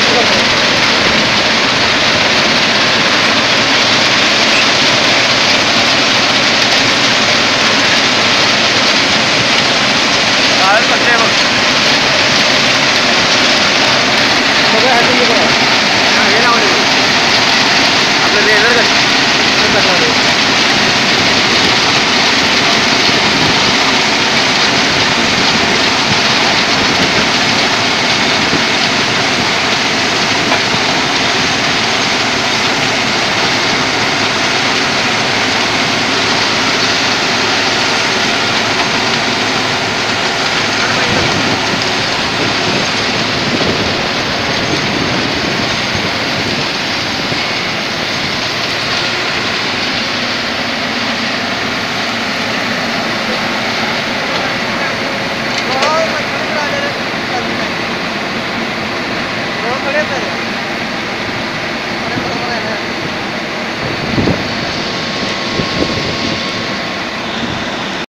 Gracias.